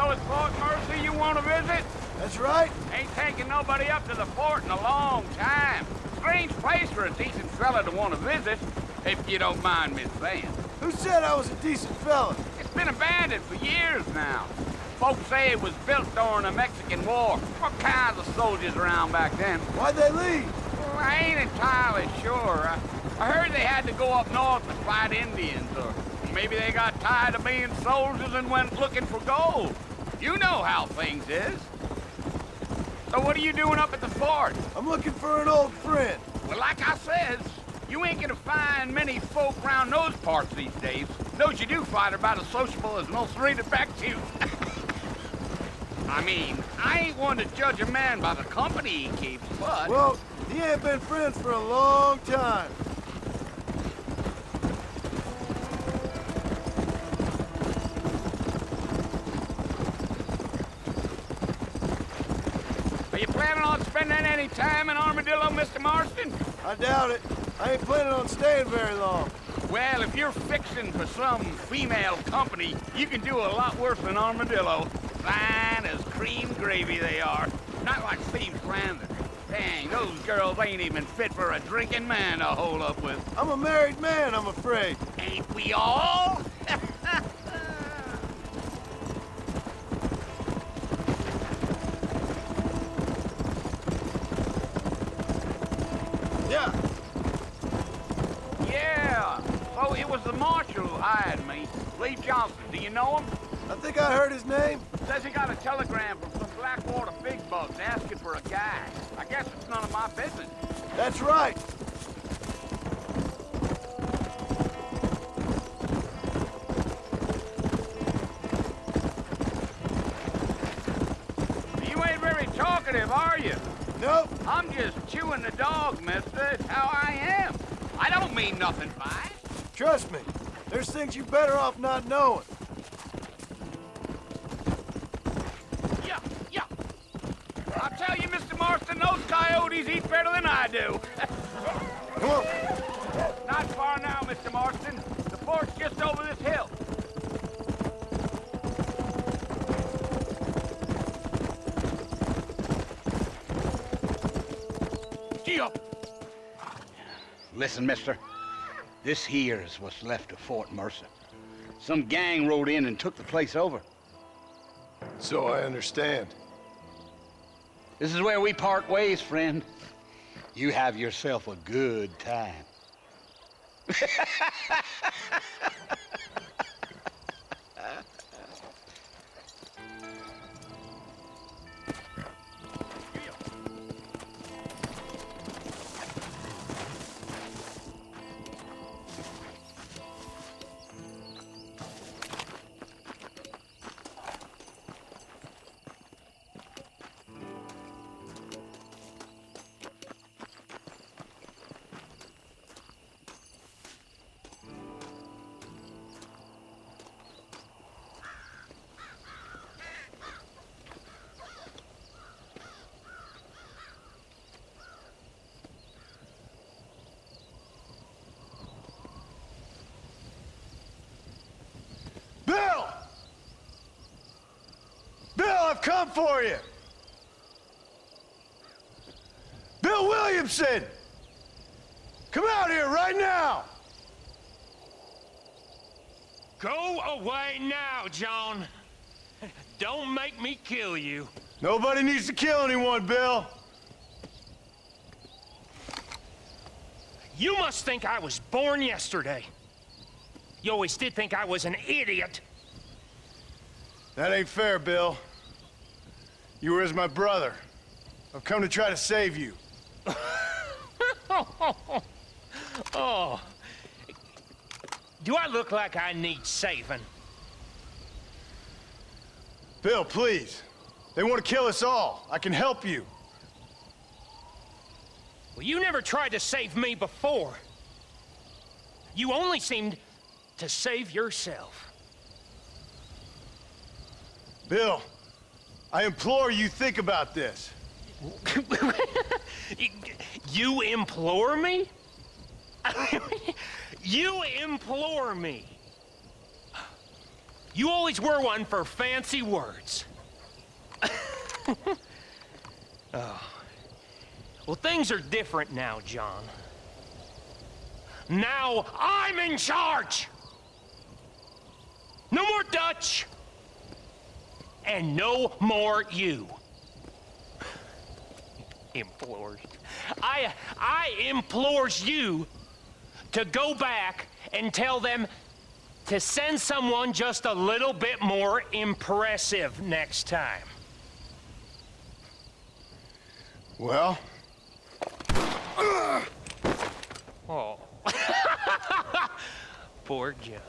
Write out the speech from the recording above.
So it's Fort Mercer you want to visit? That's right. Ain't taking nobody up to the fort in a long time. Strange place for a decent fella to want to visit, if you don't mind me saying. Who said I was a decent fella? It's been abandoned for years now. Folks say it was built during the Mexican War. What kinds of soldiers around back then? Why'd they leave? Well, I ain't entirely sure. I, I heard they had to go up north to fight Indians, or maybe they got tired of being soldiers and went looking for gold. You know how things is. So what are you doing up at the fort? I'm looking for an old friend. Well, like I says, you ain't gonna find many folk around those parts these days. Those you do find are about as sociable as most read back to you. I mean, I ain't one to judge a man by the company he keeps, but... Well, he ain't been friends for a long time. You planning on spending any time in Armadillo, Mr. Marston? I doubt it. I ain't planning on staying very long. Well, if you're fixing for some female company, you can do a lot worse than Armadillo. Fine as cream gravy they are. Not like Thieves' Landing. Dang, those girls ain't even fit for a drinking man to hold up with. I'm a married man, I'm afraid. Ain't we all? Yeah. yeah. So it was the marshal who hired me. Leigh Johnson. Do you know him? I think I heard his name. Says he got a telegram from some Blackwater big bugs asking for a guy. I guess it's none of my business. That's right. You ain't very talkative, are you? Nope. I'm just chewing the dog, mister. It's how I am. I don't mean nothing by it. Trust me. There's things you're better off not knowing. Yeah, yeah. I'll tell you, Mr. Marston, those coyotes eat better than I do. Come on. Not far now, Mr. Marston. The fort's just over this hill. Listen, mister. This here is what's left of Fort Mercer. Some gang rode in and took the place over. So I understand. This is where we part ways, friend. You have yourself a good time. I've come for you! Bill Williamson! Come out here right now! Go away now, John. Don't make me kill you. Nobody needs to kill anyone, Bill. You must think I was born yesterday. You always did think I was an idiot. That ain't fair, Bill. You were as my brother. I've come to try to save you. Oh. Do I look like I need saving? Bill, please. They want to kill us all. I can help you. Well, you never tried to save me before. You only seemed to save yourself. Bill, I implore you think about this. you implore me? you implore me? You always were one for fancy words. oh. Well, things are different now, John. Now I'm in charge! No more Dutch! And no more you. implores. I, I implores you to go back and tell them to send someone just a little bit more impressive next time. Well? Oh. Poor John.